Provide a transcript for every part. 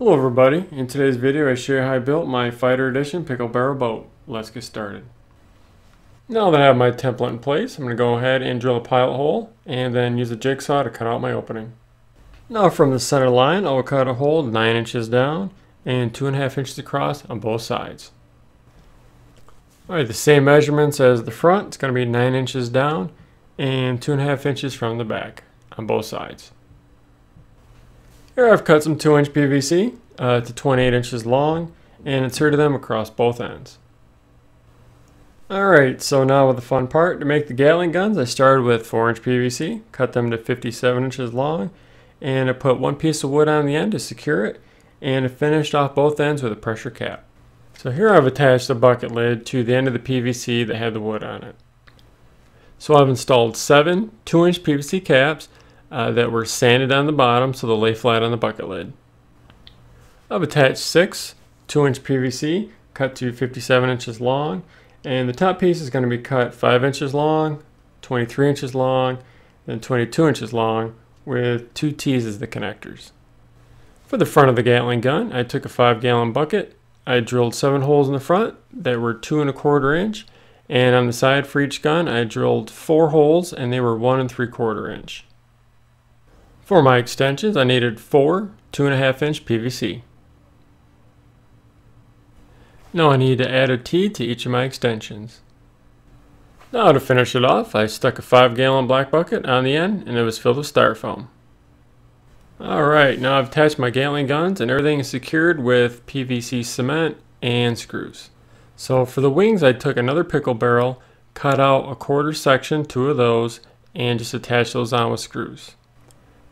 Hello everybody, in today's video I you how I built my Fighter Edition pickle barrel boat. Let's get started. Now that I have my template in place, I'm going to go ahead and drill a pilot hole and then use a jigsaw to cut out my opening. Now from the center line I will cut a hole 9 inches down and 2.5 inches across on both sides. Alright, the same measurements as the front, it's going to be 9 inches down and 2.5 inches from the back on both sides. Here I've cut some 2 inch PVC uh, to 28 inches long and inserted them across both ends. Alright, so now with the fun part. To make the Gatling guns, I started with 4 inch PVC, cut them to 57 inches long, and I put one piece of wood on the end to secure it, and I finished off both ends with a pressure cap. So here I've attached the bucket lid to the end of the PVC that had the wood on it. So I've installed seven 2 inch PVC caps uh, that were sanded on the bottom so they'll lay flat on the bucket lid. I've attached six 2 inch PVC cut to 57 inches long and the top piece is going to be cut 5 inches long, 23 inches long, and 22 inches long with two T's as the connectors. For the front of the Gatling gun, I took a 5 gallon bucket. I drilled 7 holes in the front that were 2 and a quarter inch and on the side for each gun I drilled 4 holes and they were 1 and 3 quarter inch. For my extensions, I needed four 2.5 inch PVC. Now I need to add a T to each of my extensions. Now to finish it off, I stuck a 5 gallon black bucket on the end and it was filled with styrofoam. Alright, now I've attached my Gatling guns and everything is secured with PVC cement and screws. So for the wings I took another pickle barrel, cut out a quarter section, two of those, and just attached those on with screws.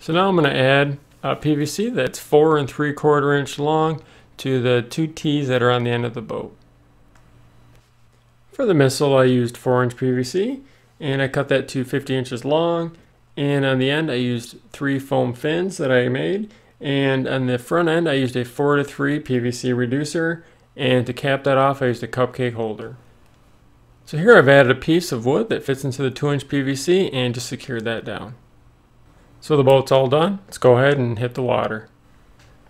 So now I'm going to add a PVC that's four and three quarter inch long to the two T's that are on the end of the boat. For the missile I used 4 inch PVC and I cut that to 50 inches long and on the end I used three foam fins that I made and on the front end I used a 4 to 3 PVC reducer and to cap that off I used a cupcake holder. So here I've added a piece of wood that fits into the 2 inch PVC and just secured that down. So the boat's all done. Let's go ahead and hit the water.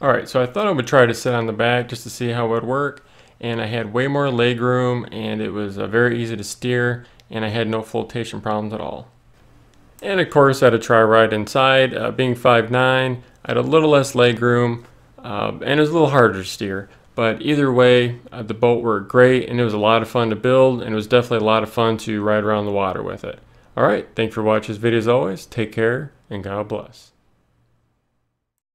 Alright, so I thought I would try to sit on the back just to see how it would work. And I had way more leg room and it was uh, very easy to steer and I had no flotation problems at all. And of course I had a try ride inside. Uh, being 5'9", I had a little less leg room uh, and it was a little harder to steer. But either way, uh, the boat worked great and it was a lot of fun to build and it was definitely a lot of fun to ride around the water with it. Alright, thanks for watching this video as always. Take care and God bless.